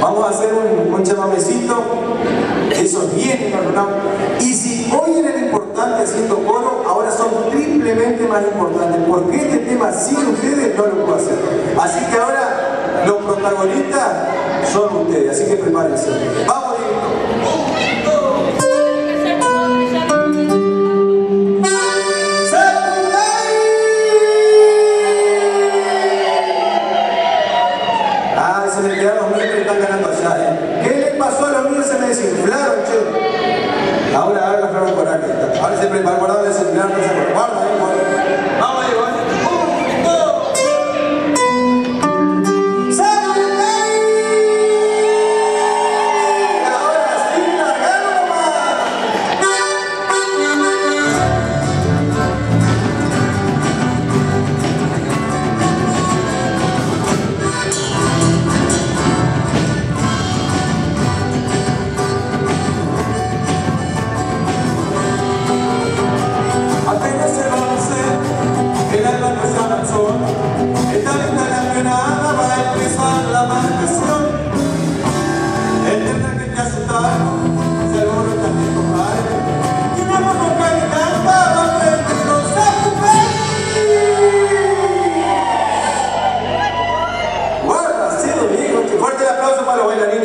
Vamos a hacer un, un chamamecito, esos bien Y si hoy eran importantes haciendo coro, ahora son triplemente más importantes, porque este tema sin ustedes no lo puedo hacer. Así que ahora los protagonistas son ustedes, así que prepárense. Vamos, que ¿eh? ¿Qué le pasó a los niños? Se me desinflaron, che. Ahora, ahora agarraron coraje. Ahora se preparan, guardaron el celular, no se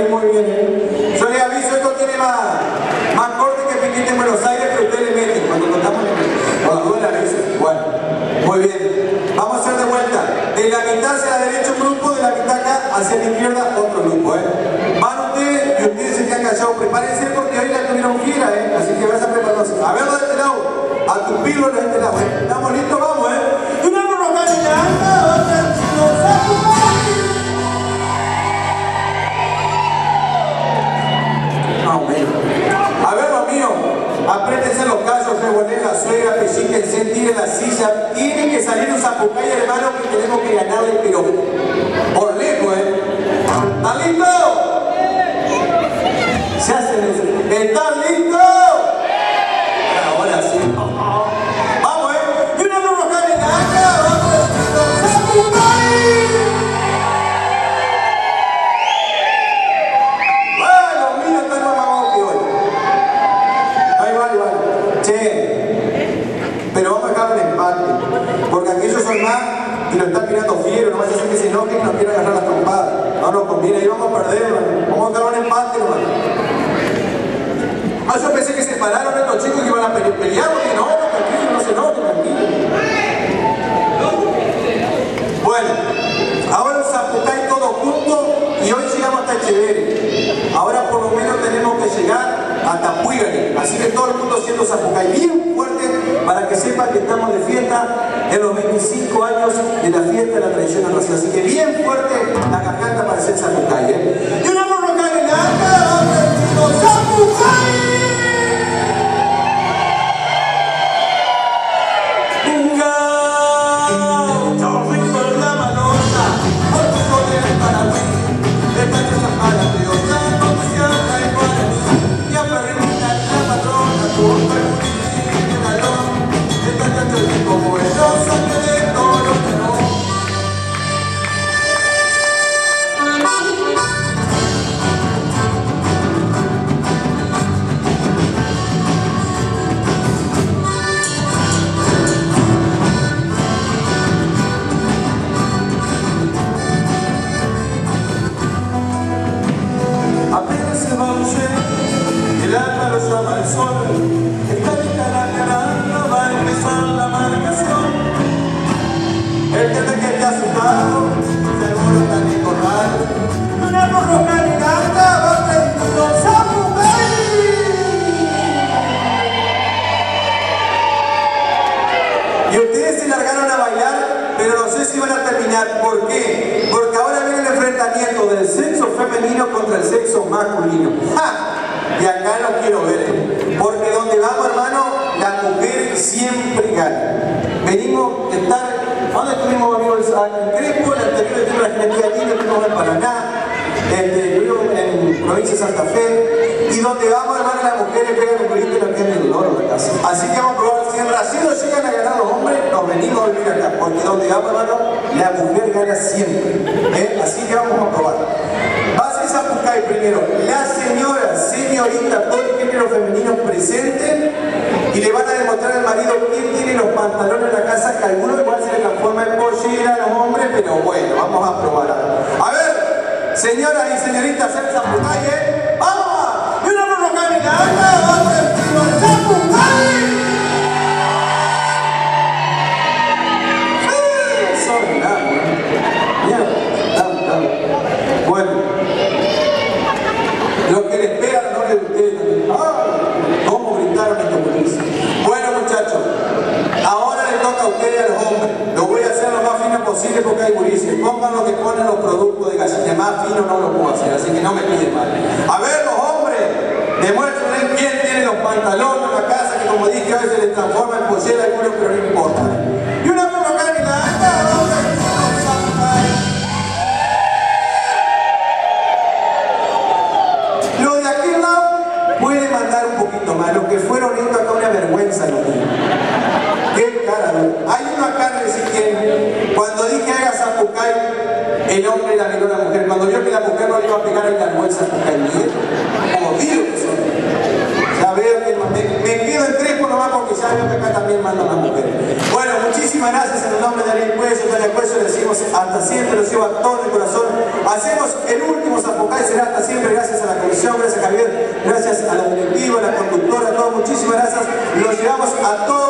muy bien. Yo les aviso, esto tiene más, más corte que Piquete en Buenos Aires, pero ustedes le meten, cuando tocamos le meten. Por las dudas le aviso. Bueno, muy bien. Vamos a hacer de vuelta. De la mitad hacia la derecha un grupo, de la mitad acá hacia la izquierda otro grupo, ¿eh? Van ustedes y ustedes se quedan callados. Prepárense porque hoy la tuvieron fiera, ¿eh? Así que vayan preparándose. A verlo de este lado, a tu pilo de este lado, ¿eh? ¿Estamos listos? Que que ganarle, pero por lejos, ¿eh? ¿Están listos? Se hacen eso. ¿Están listos? Ahora sí. Vamos, ¿eh? Y una caca, vamos, está. Che, pero vamos a dejar el empate. Porque aquellos son más y lo están mirando fiero. No vaya a ser que se enojen y nos quieran agarrar las trompadas. No nos conviene, ahí vamos a perder. Vamos a dejar un empate, hermano. Ah, yo pensé que se pararon estos chicos que iban a pele- pelear. Porque no, tranquilo, no se enojen, tranquilo. Bueno, ahora un zapucay todos juntos y hoy llegamos hasta Echeverri. Ahora por lo menos tenemos que llegar hasta Puigari. Así que todo el mundo siendo zapucay bien fuerte para que sepan que estamos de fiesta en los 25 años de la fiesta de la tradición nacional. Así que bien fuerte la garganta para zapucay. ¿eh? Y una roca en Y ustedes se largaron a bailar, pero no sé si van a terminar. ¿Por qué? Porque ahora viene el enfrentamiento del sexo femenino contra el sexo masculino. ¡Ja! Y acá no quiero ver, porque donde vamos, hermano, la mujer siempre gana. Venimos de estar, ¿a ¿dónde estuvimos, amigos? En Crespo, el anterior de la Genealogía Libre, estuvimos en Paraná, en provincia de Santa Fe, y donde vamos, hermano, las mujeres pegan un grito y no tienen dolor en la casa. Así que nos venimos a vivir acá, porque donde vamos, hermano, la mujer gana siempre. ¿eh? Así que vamos a probar. Va a esa primero, la señora, señorita, todo el género femenino presente y le van a demostrar al marido quién tiene los pantalones en la casa, que algunos igual se le transforma en pollera a los hombres, pero bueno, vamos a probar. A ver, señoras y señoritas, hacer zapucalle, ¡vamos! ¡Y una no caminando! Posible porque hay gurises. Pongan lo que ponen los productos de gallina. Más fino no lo puedo hacer, así que no me piden mal. A ver, los hombres, demuéstrenle quién tiene los pantalones la casa, que como dije, a veces les transforma en pollera y culo, pero no importa. Y el hombre la miró a la mujer. Cuando vio que la mujer no le iba a pegar en la vergüenza. Como son. Ya veo que me, me quedo en tres por nomás porque ya veo que acá también mandan las mujeres. Bueno, muchísimas gracias en el nombre de Ariel Cuello, Tania Cuello, decimos hasta siempre, los llevo a todo el corazón. Hacemos el último Zapucay, será hasta siempre, gracias a la comisión, gracias a Javier, gracias a la directiva, a la conductora, a todos, muchísimas gracias. Los llevamos a todo